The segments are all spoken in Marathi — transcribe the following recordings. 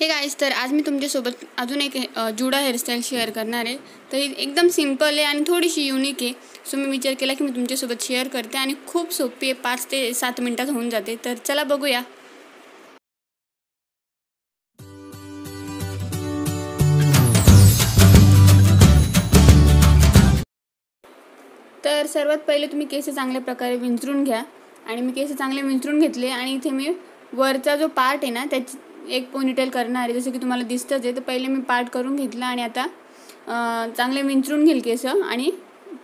हे गाईज तर आज मी तुमच्यासोबत अजून एक जुडा हेअरस्टाईल शेअर करणार आहे. तर ही एकदम सिंपल आहे आणि थोडीशी युनिक आहे. सो मी विचार केला की मी तुमच्यासोबत शेअर करते आणि खूप सोपी आहे पाच ते सात मिनटात होऊन जाते. तर चला बघूया. तर सर्वात पहिले तुम्ही केस चांगल्या प्रकारे विंचरून घ्या. आणि मी केस चांगले विंचरून घेतले आणि इथे मी वरचा जो पार्ट आहे ना त्याची एक पोनीटेल करणार आहे. जसं की तुम्हाला दिसतंच आहे तर पहिले मी पार्ट करून घेतला आणि आता चांगले विंचरून घेईल केस आणि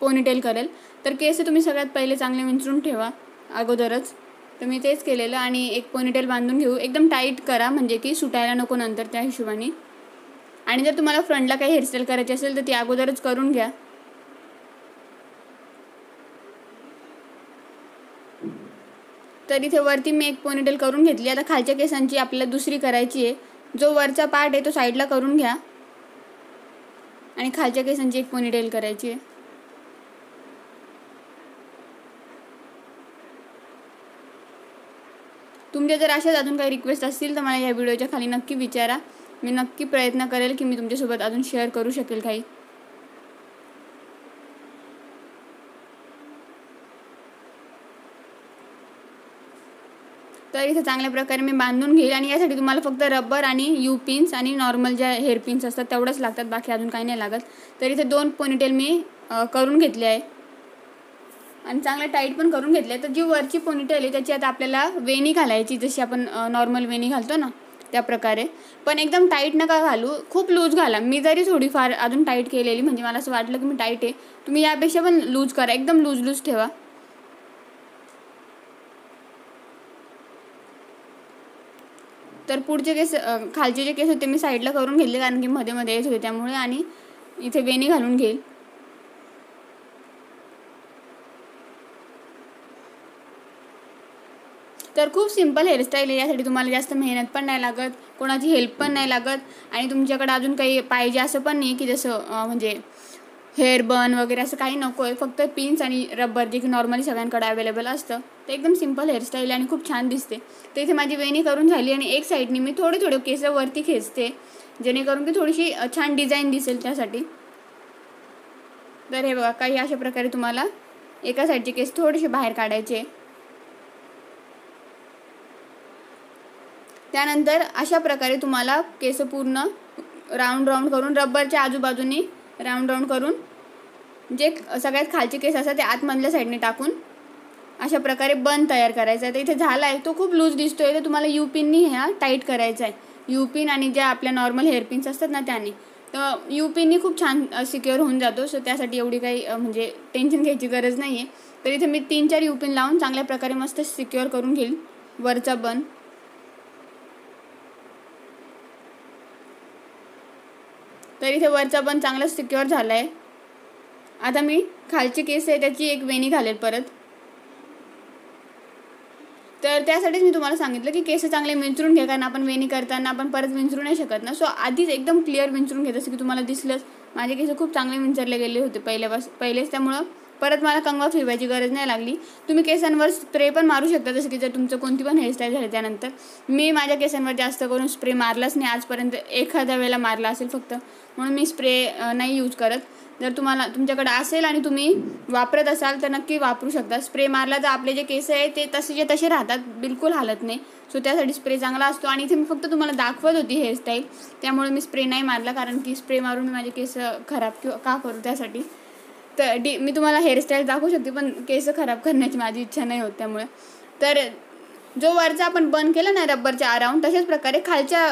पोनीटेल करेल. तर केस तुम्ही सगळ्यात पहिले चांगले विंचरून ठेवा अगोदरच. तर मी तेच केलेलं आणि एक पोनीटेल बांधून घेऊ. एकदम टाईट करा म्हणजे की सुटायला नको नंतर त्या हिशोबाने. आणि जर तुम्हाला फ्रंटला काही हेअरस्टाईल करायची असेल तर ती अगोदरच करून घ्या. तर इथे वरती मी एक पोनीटेल करून घेतली. आता खालच्या केसांची आपल्याला दुसरी करायची आहे. जो वरचा पार्ट आहे तो साईडला करून घ्या. आणि खालच्या केसांची एक पोनीटेल करायची आहे. तुमच्या जर अशाच अजून काही रिक्वेस्ट असतील तर मला या व्हिडिओच्या खाली नक्की विचारा. मी नक्की प्रयत्न करेल की मी तुमच्यासोबत अजून शेअर करू शकेल काही. तर इथे चांगल्या प्रकारे मी बांधून घेईल आणि यासाठी तुम्हाला फक्त रबर आणि यू पिन्स आणि नॉर्मल ज्या हेअर पिन्स असतात तेवढंच लागतात बाकी अजून काही नाही लागत. तर इथे दोन पोनीटेल मी करून घेतले आहे. आणि चांगलं टाईट पण करून घेतले तर जी वरची पोनीटेल आहे त्याची आता आपल्याला वेणी घालायची जशी आपण नॉर्मल वेणी घालतो ना त्या प्रकारे. पण एकदम टाईट नका घालू. खूप लूज घाला. मी जरी थोडीफार अजून टाईट केलेली म्हणजे मला असं वाटलं की मी टाईट आहे तुम्ही यापेक्षा पण लूज करा. एकदम लूज लूज ठेवा. तर पुढचे केस खालचे जे केस होते मी साईडला करून घेतले कारण की मध्ये मध्ये येत होते त्यामुळे आणि इथे वेणी घालून घेईल. तर खूप सिंपल हेअरस्टाईल आहे यासाठी तुम्हाला जास्त मेहनत पण नाही लागत कोणाची हेल्प पण नाही लागत आणि तुमच्याकडे अजून काही पाहिजे असं पण नाही की जसं म्हणजे हेअर बन वगैरे असं काही नको आहे फक्त पिन्स आणि रबर जे की नॉर्मली सगळ्यांकडे अवेलेबल असतं ते एकदम सिंपल हेअरस्टाईल आणि खूप छान दिसते. तर इथे माझी वेणी करून झाली आणि एक साईडनी मी थोडे थोडे केस वरती खेचते जेणेकरून की थोडीशी छान डिझाईन दिसेल त्यासाठी. तर हे बघा काही अशा प्रकारे तुम्हाला एका साईडचे केस थोडेसे बाहेर काढायचे. त्यानंतर अशा प्रकारे तुम्हाला केस पूर्ण राऊंड राऊंड करून रबरच्या आजूबाजूनी राऊंड राऊंड करून जे सगळ्यात खालचे केस असतात ते आतमधल्या साईडने टाकून अशा प्रकारे बन तयार करायचा आहे. तर इथे झाला आहे तो खूप लूज दिसतोय. तर तुम्हाला यू पिननी ह्या टाईट करायचा आहे. यू पिन आणि ज्या आपल्या नॉर्मल हेअर पिन्स असतात ना त्याने. तर यू पिननी खूप छान सिक्युअर होऊन जातो. सो त्यासाठी एवढी काही म्हणजे टेन्शन घ्यायची गरज नाही आहे तर इथे मी तीन चार यू पिन लावून चांगल्या प्रकारे मस्त सिक्युअर करून घेईल. वरचा बन तर इथे वरचा पण चांगला सिक्युअर झाला आहे आता मी खालची केस आहे त्याची एक वेणी घालेल परत. तर त्यासाठीच मी तुम्हाला सांगितलं की केस चांगले विंचरून घ्या कारण आपण वेणी करताना आपण परत विंचरू नाही शकत ना. सो आधीच एकदम क्लिअर विंचरून घेत जसं की तुम्हाला दिसलंच. माझे केस खूप चांगले विंचरले गेले होते पहिल्यापासून पहिलेच त्यामुळं. परत मला कंगवा फिरवायची गरज नाही लागली. तुम्ही केसांवर स्प्रे पण मारू शकता जसं की जर तुमचं कोणती पण हेअरस्टाईल झाली त्यानंतर. मी माझ्या केसांवर जास्त करून स्प्रे मारलाच नाही आजपर्यंत एखाद्या वेळेला मारला असेल फक्त. म्हणून मी स्प्रे नाही यूज करत. जर तुम्हाला तुमच्याकडे असेल आणि तुम्ही वापरत असाल तर नक्की वापरू शकता. स्प्रे मारला तर आपले जे केस आहे ते तसेचे तसे राहतात बिलकुल हालत नाही. सो त्यासाठी स्प्रे चांगला असतो. आणि इथे मी फक्त तुम्हाला दाखवत होती हेअरस्टाईल त्यामुळे मी स्प्रे नाही मारला कारण की स्प्रे मारून मी माझे केस खराब किंवा का करू त्यासाठी. तर डी मी तुम्हाला हेअरस्टाईल दाखवू शकते पण केस खराब करण्याची माझी इच्छा नाही होत त्यामुळे. तर जो वरचा आपण बंद केला ना रबरच्या अराऊंड तशाच प्रकारे खालच्या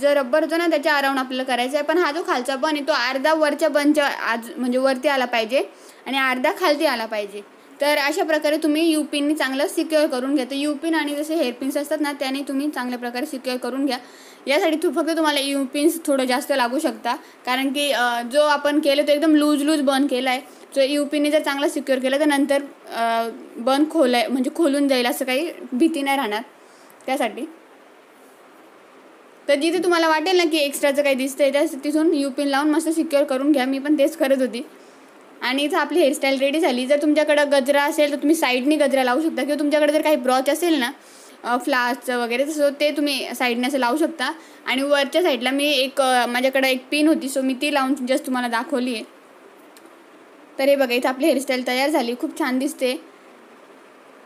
जो रब्बर होतो ना त्याच्या अराऊंड आपल्याला करायचा आहे. पण हा जो खालचा बन आहे तो अर्धा वरच्या बनच्या आज म्हणजे वरती आला पाहिजे आणि अर्धा खालती आला पाहिजे. तर अशा प्रकारे तुम्ही यू पिननी चांगलं सिक्युअर करून घ्या. तर यू पिन आणि जसे हेअर पिन्स असतात ना त्याने तुम्ही चांगल्या प्रकारे सिक्युअर करून घ्या. यासाठी तू फक्त तुम्हाला यू पिन्स थोडं जास्त लागू शकता. कारण की जो आपण केलं तो एकदम लूज लूज बन केला आहे जो यू पीने जर चांगला सिक्युअर केला तर नंतर बन खोलाय म्हणजे खोलून जाईल असं काही भीती नाही राहणार. त्यासाठी. तर जिथे तुम्हाला वाटेल ना की एक्स्ट्राचं काही दिसतंय त्या तिथून यू पिन लावून मस्त सिक्युअर करून घ्या. मी पण तेच करत होती. आणि इथं आपली हेअरस्टाईल रेडी झाली जर तुमच्याकडं गजरा असेल तर तुम्ही साईडनी गजरा लावू शकता. किंवा तुमच्याकडे जर काही ब्रॉच असेल ना फ्लासचं वगैरे तसं ते तुम्ही साईडने असं लावू शकता. आणि वरच्या साईडला मी एक माझ्याकडं एक पिन होती सो मी ती लावून जस्ट तुम्हाला दाखवली आहे तर हे बघा इथं आपली हेअरस्टाईल तयार झाली. खूप छान दिसते.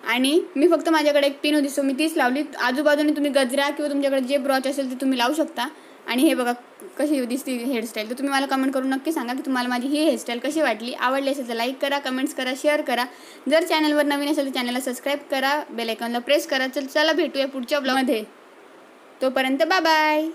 आणि मी फक्त माझ्याकडे एक पिन होती सो मी तीच लावली. आजूबाजूने तुम्ही गजरा किंवा तुमच्याकडे जे ब्रॉच असेल ते तुम्ही लावू शकता. आणि हे बघा कशी दिसते हेअरस्टाईल तर तुम्ही मला कमेंट करून नक्की सांगा की तुम्हाला माझी ही हेअरस्टाईल कशी वाटली. आवडली असेल तर लाईक करा कमेंट्स करा शेअर करा. जर चॅनलवर नवीन असेल तर चॅनलला सबस्क्राईब करा. बेलायकॉनला प्रेस करा. चल चला भेटूया पुढच्या ब्लॉगमध्ये तोपर्यंत बाय बाय